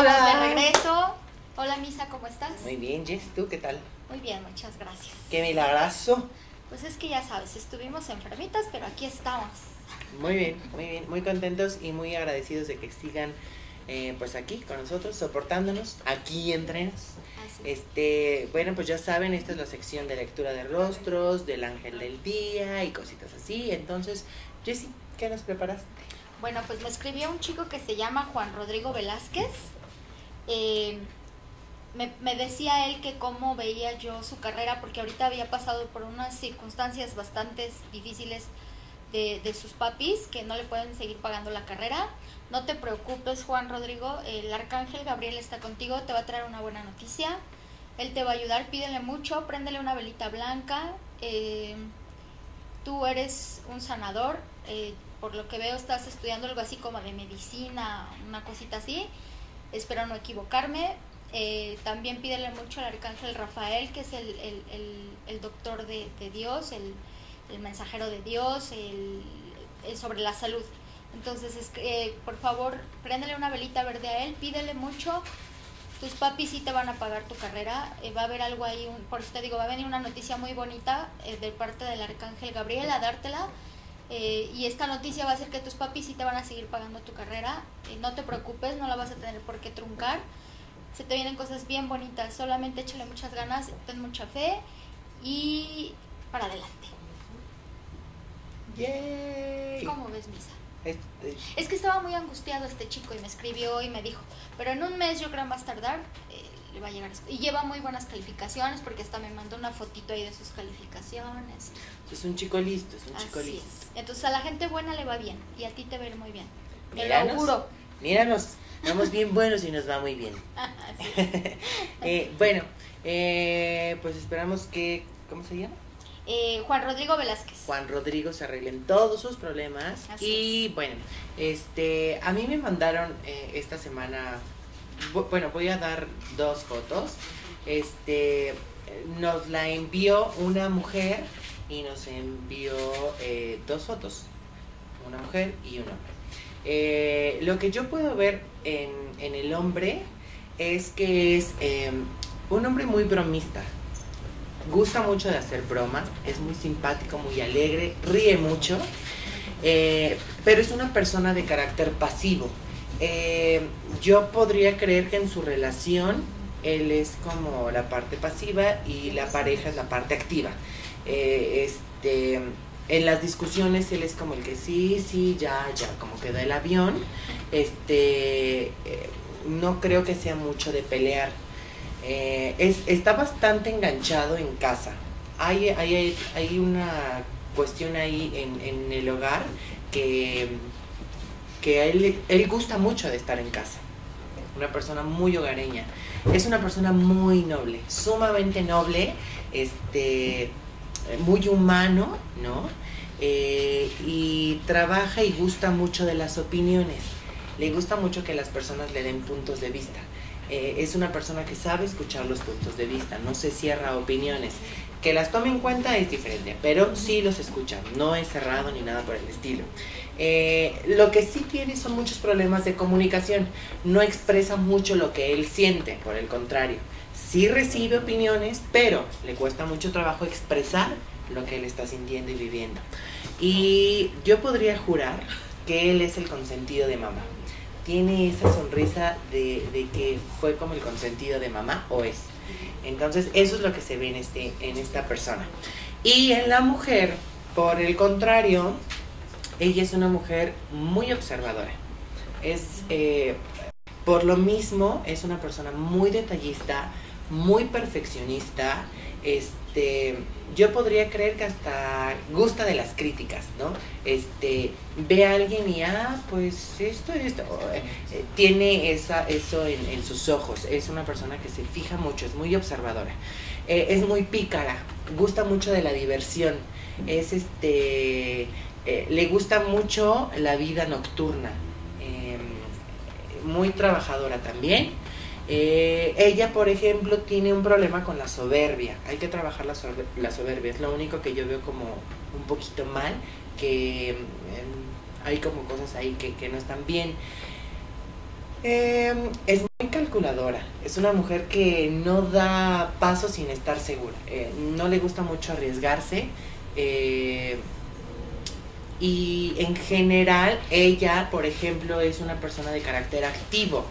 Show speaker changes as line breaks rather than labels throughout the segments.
Hola.
de regreso. Hola Misa, ¿cómo estás?
Muy bien, Jess, ¿tú qué tal?
Muy bien, muchas gracias.
Qué milagrazo.
Pues es que ya sabes, estuvimos enfermitas, pero aquí estamos.
Muy bien, muy bien, muy contentos y muy agradecidos de que sigan eh, pues aquí con nosotros, soportándonos, aquí entre nos.
Así.
Este, bueno, pues ya saben, esta es la sección de lectura de rostros, del ángel del día y cositas así. Entonces, Jessy, ¿qué nos preparaste?
Bueno, pues me escribió un chico que se llama Juan Rodrigo Velázquez. Eh, me, decía él que cómo veía yo su carrera, porque ahorita había pasado por unas circunstancias bastante difíciles de, de sus papis, que no le pueden seguir pagando la carrera. No te preocupes, Juan Rodrigo, el arcángel Gabriel está contigo, te va a traer una buena noticia. Él te va a ayudar, pídele mucho, préndele una velita blanca. eh, tú eres un sanador, eh, por lo que veo estás estudiando algo así como de medicina, una cosita así. Espero no equivocarme. Eh, también pídele mucho al arcángel Rafael, que es el, el- el- el doctor de, de Dios, el, mensajero de Dios, el, sobre la salud. Entonces, es eh, por favor, préndele una velita verde a él, pídele mucho. Tus papis sí te van a pagar tu carrera. eh, va a haber algo ahí, un- por eso te digo, va a venir una noticia muy bonita eh, de parte del arcángel Gabriel a dártela. Eh, y esta noticia va a hacer que tus papis sí te van a seguir pagando tu carrera. eh, no te preocupes, no la vas a tener por qué truncar. Se te vienen cosas bien bonitas. Solamente échale muchas ganas, ten mucha fe y para adelante.
¡Yay!
¿Cómo ves, Misa?
Este,
Es que estaba muy angustiado este chico y me escribió y me dijo, pero en un mes yo creo más tardar eh, le va a llegar esto. Y lleva muy buenas calificaciones porque hasta me mandó una fotito ahí de sus calificaciones.
es un chico listo, es un chico listo.
es. Entonces a la gente buena le va bien y a ti te va a ir muy bien. Te lo auguro.
Míranos, vamos bien buenos y nos va muy bien. Eh, bueno, eh, pues esperamos que, ¿cómo se llama?
Eh, Juan Rodrigo Velázquez.
Juan Rodrigo se arreglen todos sus problemas.
Así
y bueno, este, a mí me mandaron eh, esta semana, bueno, voy a dar dos fotos. Este, nos la envió una mujer y nos envió eh, dos fotos, una mujer y un hombre. Eh, lo que yo puedo ver en, en el hombre es que es eh, un hombre muy bromista. Gusta mucho de hacer bromas, es muy simpático, muy alegre, ríe mucho, eh, pero es una persona de carácter pasivo. Eh, yo podría creer que en su relación él es como la parte pasiva y la pareja es la parte activa. Eh, este, en las discusiones él es como el que sí, sí, ya, ya, como que da el avión. Este, eh, no creo que sea mucho de pelear. Eh, es, está bastante enganchado en casa. Hay, hay- hay una cuestión ahí en, en el hogar que, que él, él gusta mucho de estar en casa. Una persona muy hogareña. Es una persona muy noble, sumamente noble, este, muy humano, ¿no? Eh, y trabaja y gusta mucho de las opiniones. Le gusta mucho que las personas le den puntos de vista. Eh, es una persona que sabe escuchar los puntos de vista, no se cierra a opiniones. Que las tome en cuenta es diferente, pero sí los escucha, no es cerrado ni nada por el estilo. Eh, lo que sí tiene son muchos problemas de comunicación, no expresa mucho lo que él siente, por el contrario. Sí recibe opiniones, pero le cuesta mucho trabajo expresar lo que él está sintiendo y viviendo. Y yo podría jurar que él es el consentido de mamá. Tiene esa sonrisa de, de que fue como el consentido de mamá o es. Entonces eso es lo que se ve en, este, en esta persona. Y en la mujer, por el contrario, ella es una mujer muy observadora. Es, eh, por lo mismo, es una persona muy detallista, muy perfeccionista. Este, yo podría creer que hasta gusta de las críticas, ¿no? Este, ve a alguien y, ah, pues esto, esto. eh, eh, tiene esa, eso en, sus ojos. Es una persona que se fija mucho, es muy observadora. Eh, es muy pícara, gusta mucho de la diversión. Es este le gusta mucho la vida nocturna, eh, muy trabajadora también. Eh, ella, por ejemplo, tiene un problema con la soberbia. Hay que trabajar la, sober- la soberbia. Es lo único que yo veo como un poquito mal, que mm, hay como cosas ahí que, no están bien. Eh, es calculadora, es una mujer que no da paso sin estar segura, eh, no le gusta mucho arriesgarse. eh, y en general, ella, por ejemplo, es una persona de carácter activo.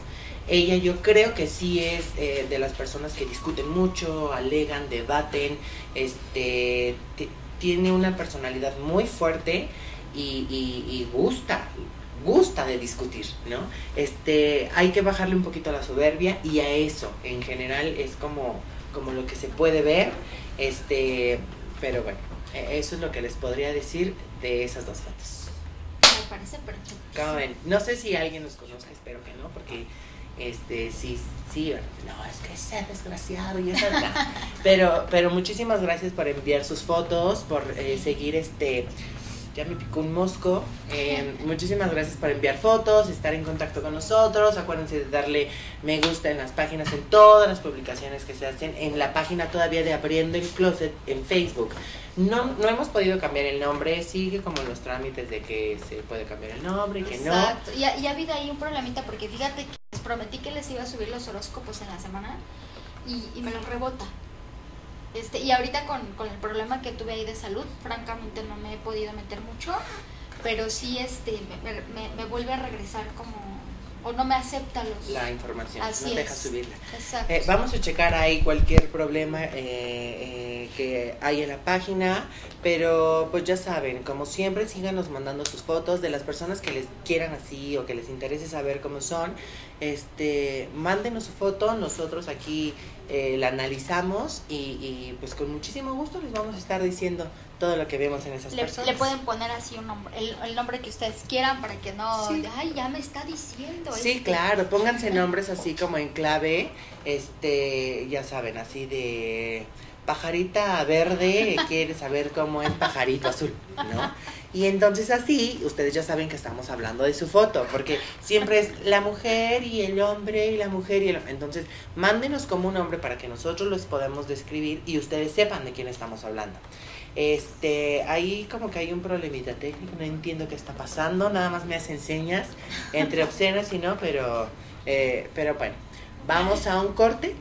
Ella yo creo que sí es eh, de las personas que discuten mucho, alegan, debaten, este, ti- tiene una personalidad muy fuerte y, y- y gusta, gusta de discutir, ¿no? Este, hay que bajarle un poquito a la soberbia y a eso, en general, es como, como lo que se puede ver, este, pero bueno, eh, eso es lo que les podría decir de esas dos fotos.
Me parece perfecto.
No sé si alguien nos conozca, espero que no, porque este sí, sí, no, es que es desgraciado y es verdad. Pero, pero muchísimas gracias por enviar sus fotos, por eh, seguir este. Ya me picó un mosco. Eh, muchísimas gracias por enviar fotos, estar en contacto con nosotros. Acuérdense de darle me gusta en las páginas, en todas las publicaciones que se hacen, en la página todavía de Abriendo el Closet en Facebook. No, no hemos podido cambiar el nombre, sigue como los trámites de que se puede cambiar el nombre y que no.
Exacto. Y ha, y ha habido ahí un problemita porque fíjate que prometí que les iba a subir los horóscopos en la semana y, me los rebota. Este, y ahorita con, con el problema que tuve ahí de salud, francamente no me he podido meter mucho, pero sí este, me- me vuelve a regresar como, o no me acepta los...
la información,
Así
no deja subirla.
Exacto.
Eh, vamos a checar ahí cualquier problema eh, eh, que hay en la página, pero pues ya saben, como siempre, síganos mandando sus fotos de las personas que les quieran así o que les interese saber cómo son. Este, mándenos su foto, nosotros aquí eh, la analizamos y, y, pues con muchísimo gusto les vamos a estar diciendo todo lo que vemos en esas
le,
personas.
le pueden poner así un nombre, el, el nombre que ustedes quieran para que no,
Sí.
ay, ya me está diciendo.
Sí,
este".
claro, pónganse nombres así como en clave, este, ya saben, así de pajarita verde, quiere saber cómo es pajarito azul, ¿no? Y entonces así, ustedes ya saben que estamos hablando de su foto, porque siempre es la mujer y el hombre y la mujer y el Entonces, mándenos como un hombre para que nosotros los podamos describir y ustedes sepan de quién estamos hablando. Este, ahí como que hay un problemita técnico, no entiendo qué está pasando, nada más me hacen señas entre obscenas y no, pero, eh, pero bueno, vamos a un corte.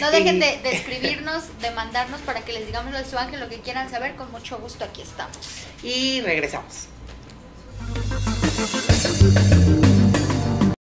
No dejen de, de escribirnos, de mandarnos para que les digamos a su ángel lo que quieran saber. Con mucho gusto aquí estamos.
Y regresamos.